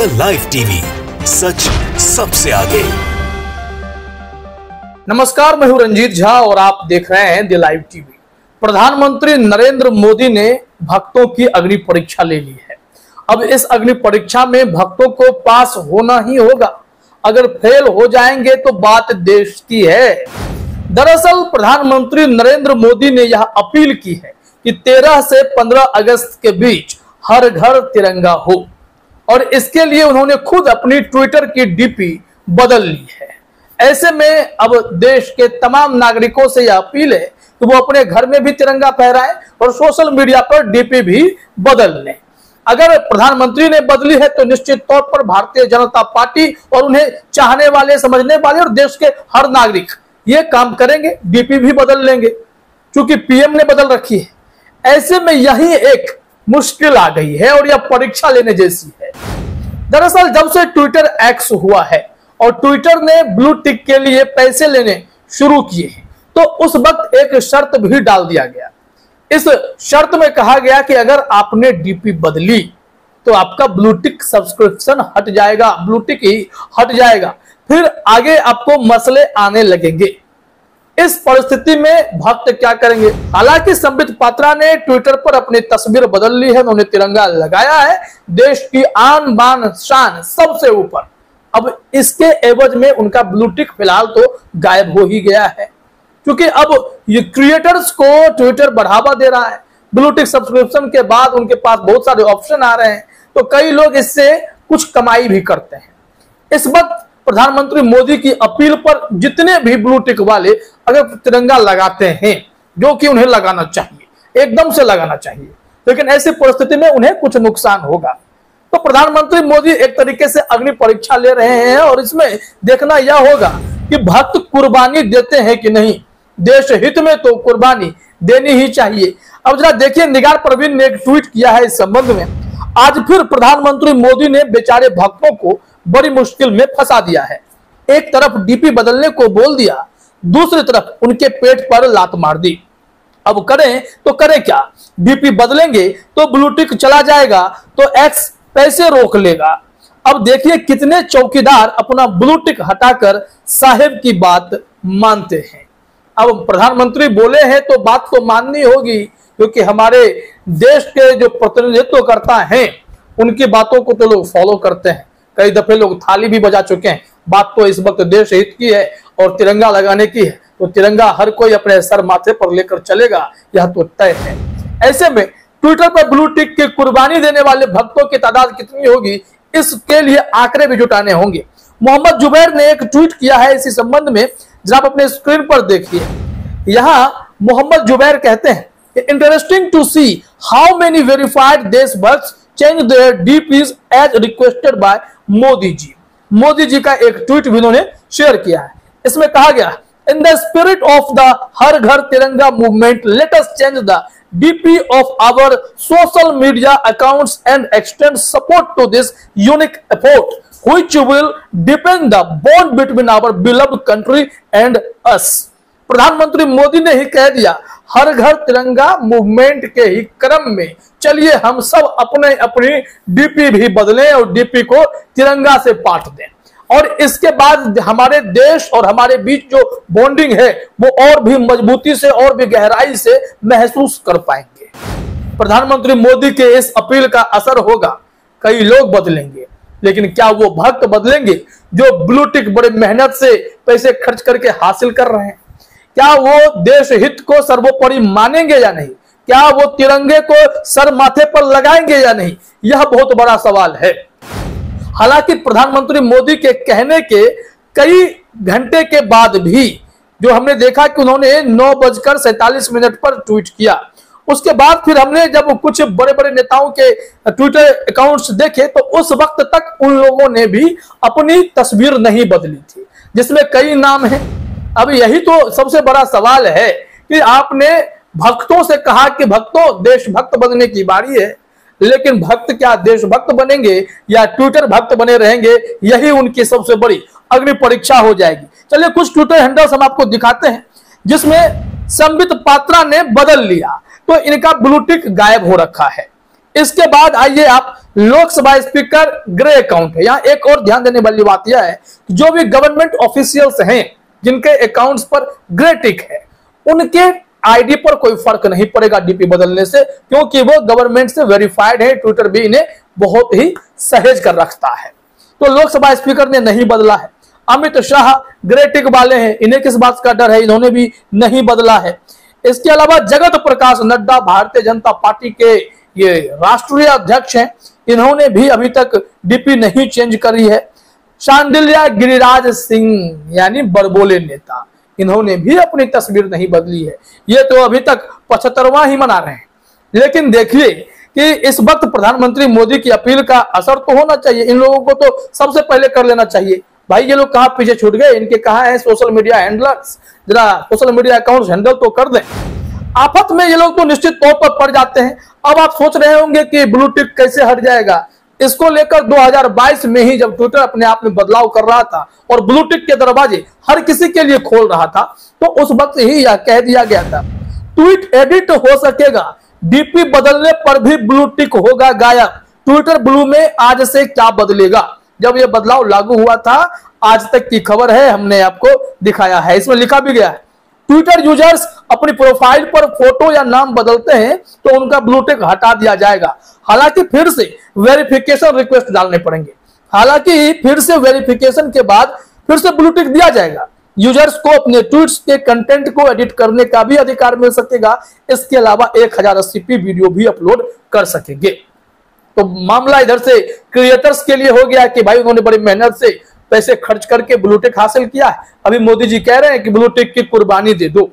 Live TV सच सबसे आगे। नमस्कार, मैं हूँ रंजीत झा और आप देख रहे हैं द लाइव टीवी प्रधानमंत्री नरेंद्र मोदी ने भक्तों की अग्नि परीक्षा ले ली है। अब इस अग्नि परीक्षा में भक्तों को पास होना ही होगा। अगर फेल हो जाएँगे तो बात देश की है। दरअसल, प्रधानमंत्री नरेंद्र मोदी ने यह अपील की है कि 13 से 15 अगस्त के बीच हर घर तिरंगा हो। और इसके लिए उन्होंने खुद अपनी ट्विटर की डीपी बदल ली है। ऐसे में अब देश के तमाम नागरिकों से यह अपील है कि वो अपने घर में भी तिरंगा फहराएँ और सोशल मीडिया पर डीपी भी बदल लें। अगर प्रधानमंत्री ने बदली है तो निश्चित तौर पर भारतीय जनता पार्टी और उन्हें चाहने वाले, समझने वाले और देश के हर नागरिक ये काम करेंगे, डीपी भी बदल लेंगे, क्योंकि पीएम ने बदल रखी है। ऐसे में यही एक मुश्किल आ गई है और यह परीक्षा लेने जैसी है। दरअसल, जब से ट्विटर एक्स हुआ है और ट्विटर ने ब्लू टिक के लिए पैसे लेने शुरू किए तो उस वक्त एक शर्त भी डाल दिया गया। इस शर्त में कहा गया कि अगर आपने डीपी बदली तो आपका ब्लूटिक सब्सक्रिप्शन हट जाएगा। ब्लूटिक ही हट जाएगा। फिर आगे आपको मसले आने लगेंगे। इस परिस्थिति में भक्त क्या करेंगे? हालाँकि संबित पात्रा ने ट्विटर पर अपनी तस्वीर बदल ली है, उन्होंने तिरंगा लगाया है। देश की आन बान शान सबसे ऊपर। अब इसके एवज में उनका ब्लूटिक फ़िलहाल तो गायब हो ही गया है। क्योंकि अब ये क्रिएटर्स को ट्विटर बढ़ावा दे रहा है। ब्लूटिक सब्सक्रिप्शन के बाद उनके पास बहुत सारे ऑप्शन आ रहे हैं। तो कई लोग इससे कुछ कमाई भी करते हैं। इस वक्त प्रधानमंत्री मोदी की अपील पर जितने भी ब्लू टिक वाले अगर तिरंगा लगाते हैं, जो कि उन्हें लगाना चाहिए, एकदम से लगाना चाहिए, लेकिन ऐसी परिस्थिति में उन्हें कुछ नुकसान होगा। तो प्रधानमंत्री मोदी एक तरीके से अग्नि परीक्षा ले रहे हैं और इसमें देखना यह होगा कि भक्त कुर्बानी देते हैं कि नहीं। देश हित में तो कुर्बानी देनी ही चाहिए। अब जरा देखिए, निगार प्रवीण ने एक ट्वीट किया है इस संबंध में। आज फिर प्रधानमंत्री मोदी ने बेचारे भक्तों को बड़ी मुश्किल में फंसा दिया है। एक तरफ़ डीपी बदलने को बोल दिया दूसरी तरफ़ उनके पेट पर लात मार दी। अब करें तो करें क्या? डीपी बदलेंगे तो ब्लूटिक चला जाएगा तो एक्स पैसे रोक लेगा। अब देखिए कितने चौकीदार अपना ब्लूटिक हटाकर साहेब की बात मानते हैं। अब प्रधानमंत्री बोले हैं तो बात तो माननी होगी, क्योंकि हमारे देश के जो प्रतिनिधित्व करता है, उनकी बातों को तो लोग फॉलो करते हैं। कई दफे लोग थाली भी बजा चुके हैं। बात तो इस वक्त देश हित की है। और तिरंगा लगाने की है तो तिरंगा हर कोई अपने सर माथे पर लेकर चलेगा, यह तो तय है। ऐसे में ट्विटर पर ब्लू टिक की कुर्बानी देने वाले भक्तों की तादाद कितनी होगी, इसके लिए आंकड़े भी जुटाने होंगे। मोहम्मद जुबैर ने एक ट्वीट किया है, इसी संबंध में आप अपने स्क्रीन पर देखिए। यहाँ मोहम्मद जुबैर कहते हैं interesting to see how many verified देशभक्त change their DPs as requested by Modi ji. Modi ji का एक ट्वीट भी उन्होंने शेयर किया है। इसमें कहा गया in the spirit of the Har Ghar Tiranga movement let us change the DP of our social media accounts and extend support to this unique effort which will deepen the bond between our beloved country and us प्रधानमंत्री मोदी ने ही कह दिया, हर Ghar Tiranga movement के ही क्रम में चलिए हम सब अपने अपनी डीपी भी बदलें और डीपी को तिरंगा से पाट दें। और इसके बाद हमारे देश और हमारे बीच जो बॉन्डिंग है, वो और भी मजबूती से और भी गहराई से महसूस कर पाएँगे। प्रधानमंत्री मोदी के इस अपील का असर होगा। कई लोग बदलेंगे, लेकिन क्या वो भक्त बदलेंगे जो ब्लू टिक बड़े मेहनत से पैसे खर्च करके हासिल कर रहे हैं? क्या वो देश हित को सर्वोपरि मानेंगे या नहीं? क्या वो तिरंगे को सर माथे पर लगाएँगे या नहीं? यह बहुत बड़ा सवाल है। हालाँकि प्रधानमंत्री मोदी के कहने के कई घंटे के बाद भी जो हमने देखा कि उन्होंने नौ बजकर सैतालीस मिनट पर ट्वीट किया। उसके बाद फिर हमने जब कुछ बड़े बड़े नेताओं के ट्विटर अकाउंट्स देखे तो उस वक्त तक उन लोगों ने भी अपनी तस्वीर नहीं बदली थी, जिसमें कई नाम हैं। अब यही तो सबसे बड़ा सवाल है कि आपने भक्तों से कहा कि भक्तों, देशभक्त बनने की बारी है। लेकिन भक्त क्या, देशभक्त बनेंगे या ट्विटर भक्त बने रहेंगे, यही उनकी सबसे बड़ी अग्नि परीक्षा हो जाएगी। चलिए, कुछ ट्विटर हैंडल्स हम आपको दिखाते हैं, जिसमें संबित पात्रा ने बदल लिया। तो इनका ब्लूटिक गायब हो रखा है। इसके बाद आइए आप लोकसभा स्पीकर ग्रे अकाउंट है। यहाँ एक और ध्यान देने वाली बात यह है जो भी गवर्नमेंट ऑफिशियल्स हैं, जिनके अकाउंट्स पर ग्रे टिक है, उनके आईडी पर कोई फ़र्क नहीं पड़ेगा डीपी बदलने से, क्योंकि वो गवर्नमेंट से वेरीफाइड है ट्विटर भी इन्हें बहुत ही सहेज कर रखता है। तो लोकसभा स्पीकर ने नहीं बदला है। अमित शाह ग्रे टिक वाले हैं, इन्हें किस बात का डर है? इन्होंने भी नहीं बदला है। इसके अलावा जगत प्रकाश नड्डा, भारतीय जनता पार्टी के ये राष्ट्रीय अध्यक्ष हैं, इन्होंने भी अभी तक डीपी नहीं चेंज करी है। शांडिल्या गिरिराज सिंह, यानी बड़बोले नेता। इन्होंने भी अपनी तस्वीर नहीं बदली है। ये तो अभी तक पचहत्तरवा ही मना रहे हैं। लेकिन देखिए कि इस वक्त प्रधानमंत्री मोदी की अपील का असर तो होना चाहिए। इन लोगों को तो सबसे पहले कर लेना चाहिए। भाई, ये लोग कहाँ पीछे छूट गए? इनके कहा है सोशल मीडिया हैंडलर्स जरा सोशल मीडिया अकाउंट हैंडल तो कर दें। आफत में ये लोग तो निश्चित तौर पर पड़ जाते हैं। अब आप सोच रहे होंगे कि ब्लू टिक कैसे हट जाएगा? इसको लेकर 2022 में ही जब ट्विटर अपने आप में बदलाव कर रहा था और ब्लू टिक के दरवाजे हर किसी के लिए खोल रहा था तो उस वक्त ही यह कह दिया गया था, ट्वीट एडिट हो सकेगा, डीपी बदलने पर भी ब्लू टिक होगा गायब। ट्विटर ब्लू में आज से क्या बदलेगा? जब यह बदलाव लागू हुआ था, आज तक की खबर है, हमने आपको दिखाया है। इसमें लिखा भी गया है ट्विटर यूज़र्स अपनी प्रोफ़ाइल पर फ़ोटो या नाम बदलते हैं तो उनका ब्लूटिक हटा दिया जाएगा। हालाँकि फिर से वेरिफिकेशन रिक्वेस्ट डालने पड़ेंगे। हालाँकि फिर से वेरिफिकेशन के बाद फिर से ब्लूटिक दिया जाएगा। यूज़र्स को अपने ट्वीट्स के कंटेंट को एडिट करने का भी अधिकार मिल सकेगा। इसके अलावा एक हज़ार अस्सी वीडियो भी अपलोड कर सकेंगे। तो मामला इधर से क्रिएटर्स के लिए हो गया कि भाई उन्होंने बड़ी मेहनत से पैसे खर्च करके ब्लूटिक हासिल किया है। अभी मोदी जी कह रहे हैं कि ब्लूटेक की कुर्बानी दे दो।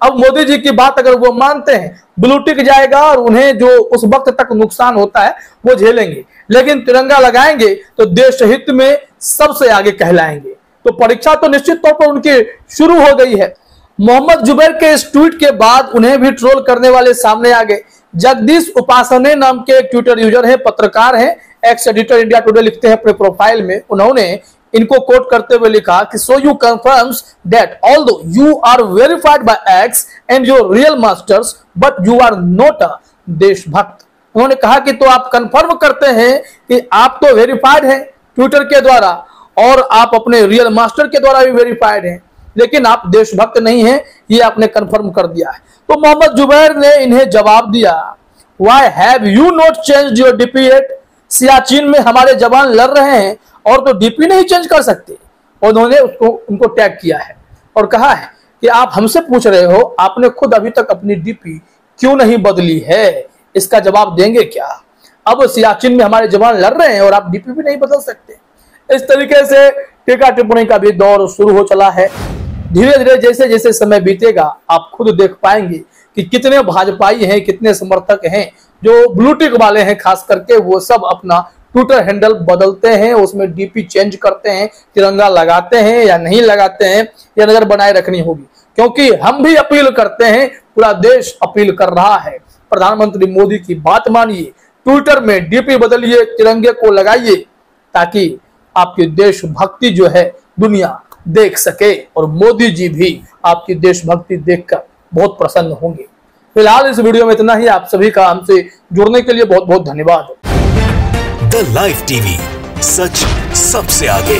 अब मोदी जी की बात अगर वो मानते हैं, ब्लूटिक जाएगा और उन्हें जो उस वक्त तक नुकसान होता है, वो झेलेंगे। लेकिन तिरंगा लगाएँगे तो देश हित में सबसे आगे कहलाएँगे। तो परीक्षा तो निश्चित तौर पर उनकी शुरू हो गई है। मोहम्मद जुबैर के इस ट्वीट के बाद उन्हें भी ट्रोल करने वाले सामने आ गए। जगदीश उपासने नाम के ट्विटर यूज़र है, पत्रकार है, एक्स एडिटर इंडिया टुडे लिखते हैं अपने प्रोफ़ाइल में। उन्होंने इनको कोट करते हुए लिखा कि so you confirms that although you are verified by X and your real masters but you are not a देशभक्त. उन्होंने कहा कि तो आप कंफर्म करते हैं कि आप तो वेरीफाइड हैं ट्विटर के द्वारा और आप अपने रियल मास्टर के द्वारा भी वेरीफाइड हैं, लेकिन आप देशभक्त नहीं हैं, ये आपने कंफर्म कर दिया है। तो मोहम्मद जुबैर ने इन्हें जवाब दिया why have you not change your DP at Siachen में हमारे जवान लड़ रहे हैं और तो डीपी नहीं चेंज कर सकते। उन्होंने उसको, उनको टैग किया है और कहा है कि आप हमसे पूछ रहे हो, आपने खुद अभी तक अपनी डीपी क्यों नहीं बदली है? इसका जवाब देंगे क्या? अब सियाचिन में हमारे जवान लड़ रहे हैं और आप डीपी भी नहीं बदल सकते। इस तरीके से टीका टिप्पणी का भी दौर शुरू हो चला है। धीरे धीरे जैसे जैसे समय बीतेगा, आप खुद देख पाएँगे कि कितने भाजपाई हैं, कितने समर्थक हैं जो ब्लूटिक वाले हैं, खास करके वो सब अपना ट्विटर हैंडल बदलते हैं, उसमें डीपी चेंज करते हैं, तिरंगा लगाते हैं या नहीं लगाते हैं यह नज़र बनाए रखनी होगी। क्योंकि हम भी अपील करते हैं, पूरा देश अपील कर रहा है। प्रधानमंत्री मोदी की बात मानिए ट्विटर में डीपी बदलिए, तिरंगे को लगाइए, ताकि आपकी देशभक्ति जो है, दुनिया देख सके, और मोदी जी भी आपकी देशभक्ति देखकर बहुत प्रसन्न होंगे। फ़िलहाल इस वीडियो में इतना ही। आप सभी का हमसे जुड़ने के लिए बहुत बहुत धन्यवाद द लाइव टीवी सच सबसे आगे।